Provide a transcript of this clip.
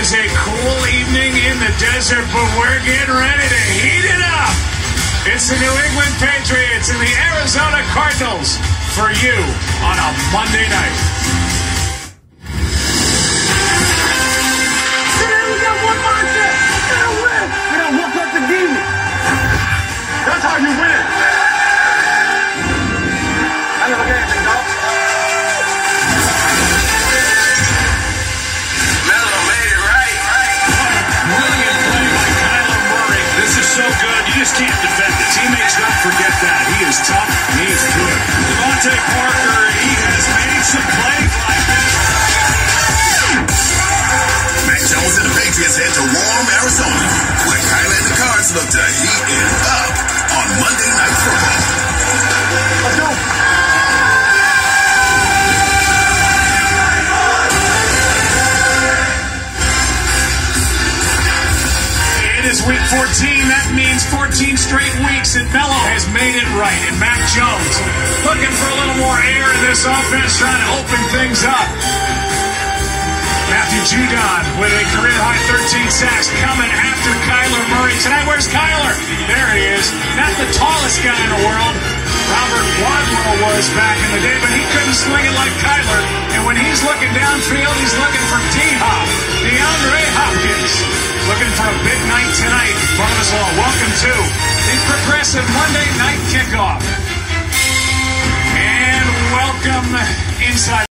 is a cool evening in the desert, but we're getting ready to heat it up. It's the New England Patriots and the Arizona Cardinals for you on a Monday night. Just can't defend week 14. That means 14 straight weeks, and Mello has made it right. And Mac Jones looking for a little more air in this offense, trying to open things up. Matthew Judon with a career high 13 sacks coming after Kyler Murray. Tonight, where's Kyler? There he is. Not the tallest guy in the world. Robert Wadlow was back in the day, but he couldn't swing it like Kyler. And when he's looking downfield, he's looking for D-Hop, DeAndre Welcome to the Progressive Monday Night Kickoff. And welcome inside.